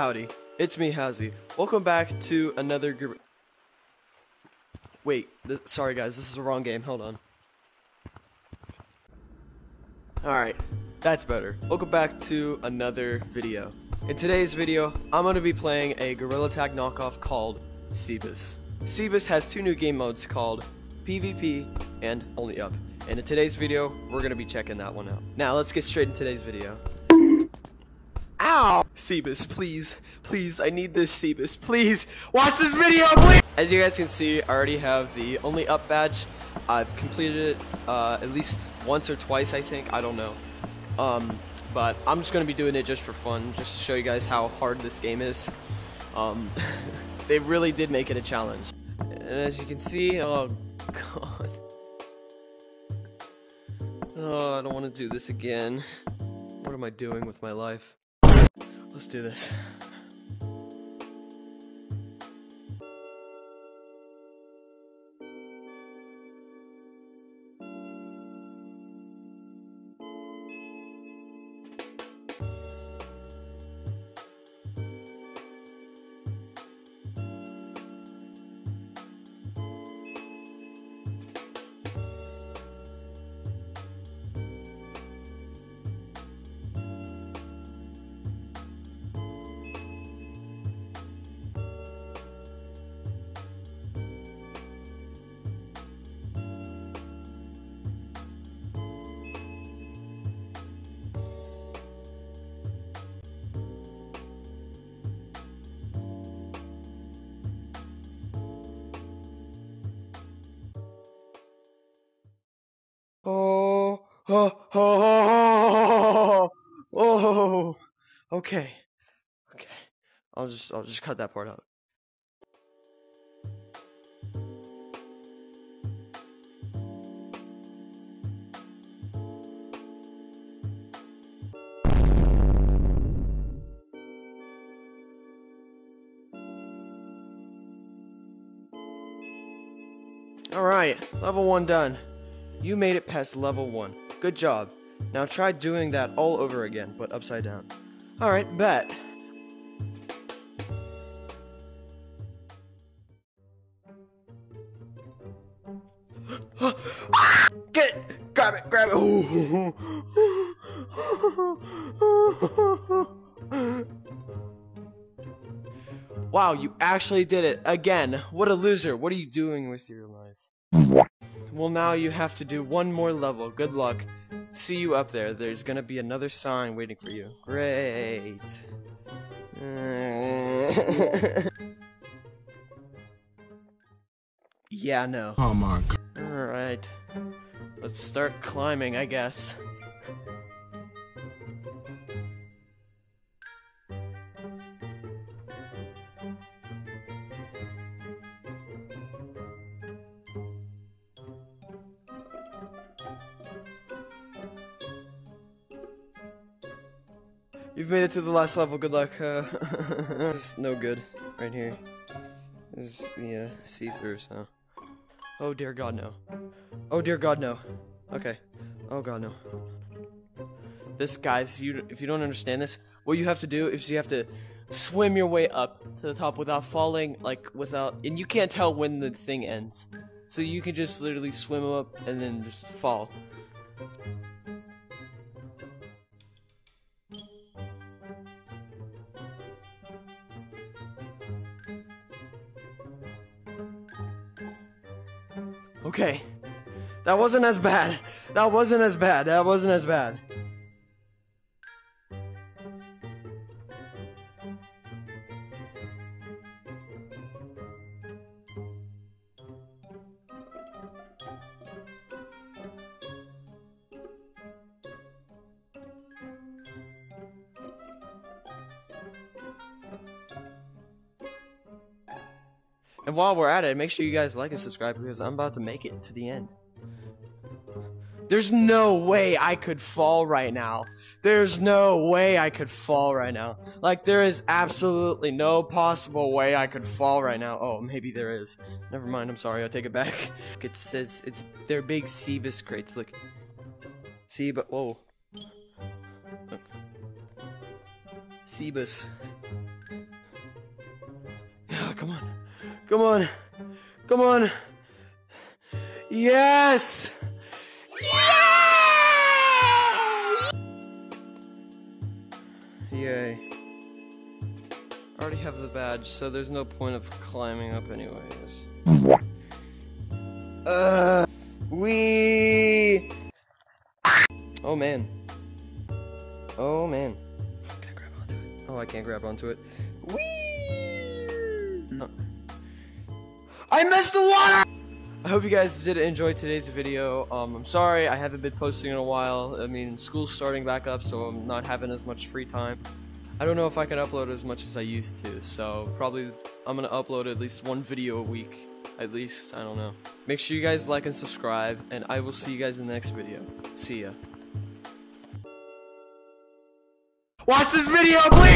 Howdy, it's me, Houzi. Welcome back to another gr- Wait, th sorry guys, this is the wrong game, hold on. Alright, that's better. Welcome back to another video. In today's video, I'm going to be playing a Gorilla Tag knockoff called Cebus. Cebus has two new game modes called PvP and Only Up. And in today's video, we're going to be checking that one out. Now, let's get straight into today's video. Ow! Cebus, please, please, I need this Cebus, please, watch this video, please! As you guys can see, I already have the Only Up badge. I've completed it uh, at least once or twice, I think, I don't know. Um, but I'm just going to be doing it just for fun, just to show you guys how hard this game is. Um, they really did make it a challenge. And as you can see, oh god. Oh, I don't want to do this again. What am I doing with my life? Let's do this. Oh, oh, oh, oh, oh, oh, okay, okay. I'll just, I'll just cut that part out. Alright, level 1 done. You made it past level 1. Good job. Now try doing that all over again, but upside down. Alright, bet. Get! Grab it! Grab it! wow, you actually did it. Again. What a loser. What are you doing with your life? Well, now you have to do one more level. Good luck. See you up there. There's gonna be another sign waiting for you. Great. yeah, no. Oh my god. Alright. Let's start climbing, I guess. You've made it to the last level, good luck. Uh, this is no good right here. This is, yeah, see-through, so. Oh dear god, no. Oh dear god, no. Okay. Oh god, no. This, guys, you if you don't understand this, what you have to do is you have to swim your way up to the top without falling, like, without, and you can't tell when the thing ends. So you can just literally swim up and then just fall. Okay. That wasn't as bad. That wasn't as bad. That wasn't as bad. And while we're at it, make sure you guys like and subscribe because I'm about to make it to the end. There's no way I could fall right now. There's no way I could fall right now. Like, there is absolutely no possible way I could fall right now. Oh, maybe there is. Never mind, I'm sorry, I'll take it back. It says, it's, they're big Cebus crates, look. Cebus, whoa. Look. Cebus. come on. Come on. Come on. Yes! Yay. Yay. I already have the badge, so there's no point of climbing up anyways. Uh, we. Oh man. Oh man. Can I grab onto it? Oh, I can't grab onto it. Wee! I missed the water! I hope you guys did enjoy today's video. Um, I'm sorry I haven't been posting in a while. I mean, school's starting back up, so I'm not having as much free time. I don't know if I can upload as much as I used to, so probably I'm gonna upload at least one video a week. At least, I don't know. Make sure you guys like and subscribe, and I will see you guys in the next video. See ya. Watch this video, please!